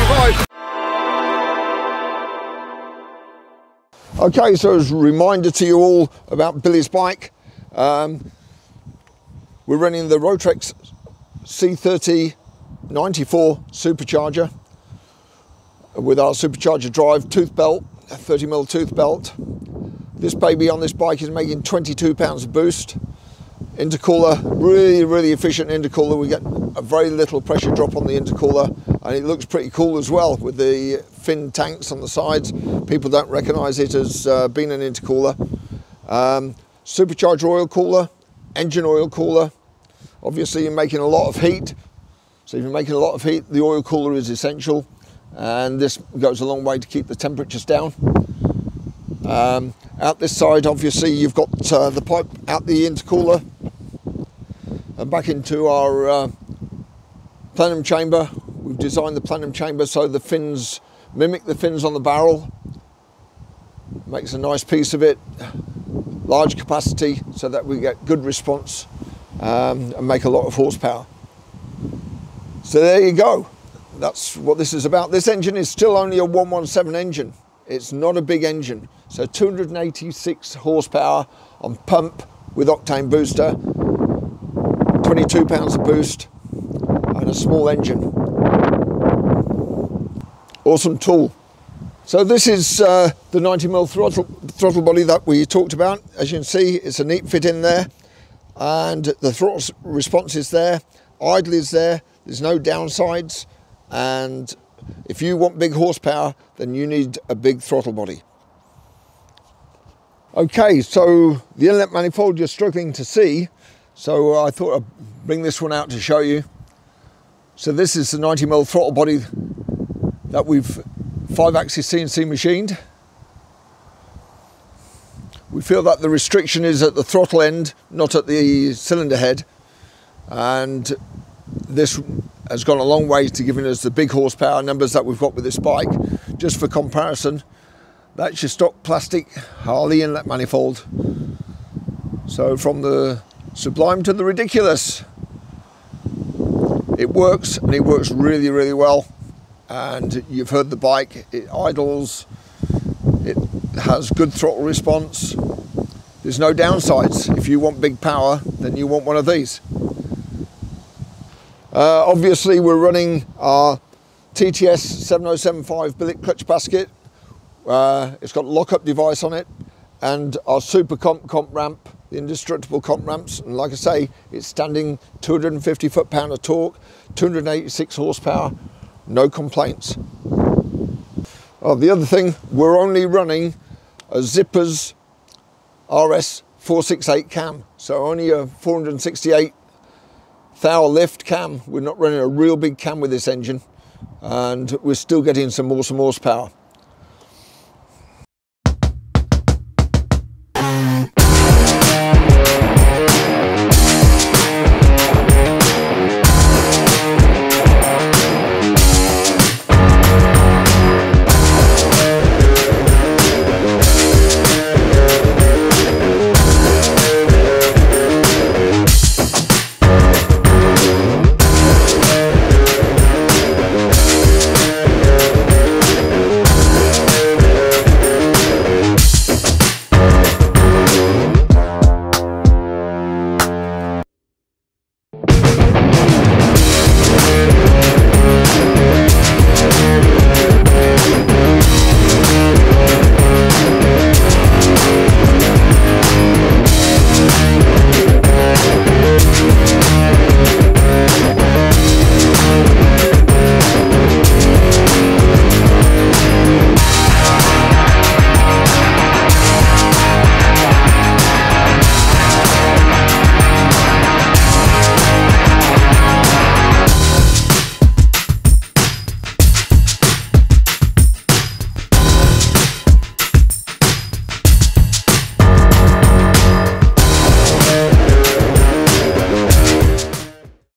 Bye-bye. Okay, so as a reminder to you all about Billy's bike, um, we're running the Rotrex C30 94 supercharger with our supercharger drive tooth belt, 30 mil tooth belt. This baby on this bike is making 22 pounds of boost. Intercooler, really, really efficient intercooler. We get a very little pressure drop on the intercooler and it looks pretty cool as well with the fin tanks on the sides. People don't recognize it as uh, being an intercooler. Um, supercharger oil cooler, engine oil cooler. Obviously you're making a lot of heat. So if you're making a lot of heat, the oil cooler is essential and this goes a long way to keep the temperatures down. Um, out this side, obviously, you've got uh, the pipe out the intercooler and back into our uh, plenum chamber. We've designed the plenum chamber so the fins mimic the fins on the barrel. Makes a nice piece of it, large capacity so that we get good response um, and make a lot of horsepower. So there you go. That's what this is about. This engine is still only a 117 engine. It's not a big engine. So 286 horsepower on pump with octane booster, 22 pounds of boost and a small engine. Awesome tool. So this is uh, the 90mm throttle, throttle body that we talked about. As you can see, it's a neat fit in there and the throttle response is there, idle is there, there's no downsides and if you want big horsepower, then you need a big throttle body. Okay, so the inlet manifold you're struggling to see, so I thought I'd bring this one out to show you. So this is the 90mm throttle body that we've five-axis CNC machined. We feel that the restriction is at the throttle end, not at the cylinder head. And this has gone a long way to giving us the big horsepower numbers that we've got with this bike. Just for comparison, that's your stock plastic Harley inlet manifold. So from the sublime to the ridiculous. It works and it works really, really well. And you've heard the bike, it idles, it has good throttle response. There's no downsides. If you want big power, then you want one of these. Uh, obviously we're running our TTS 7075 billet clutch basket. Uh, it's got a lock-up device on it and our super comp comp ramp, the indestructible comp ramps. And like I say, it's standing 250 foot-pound of torque, 286 horsepower, no complaints. Oh, the other thing, we're only running a Zippers RS 468 cam. So only a 468 thou lift cam. We're not running a real big cam with this engine and we're still getting some awesome horsepower.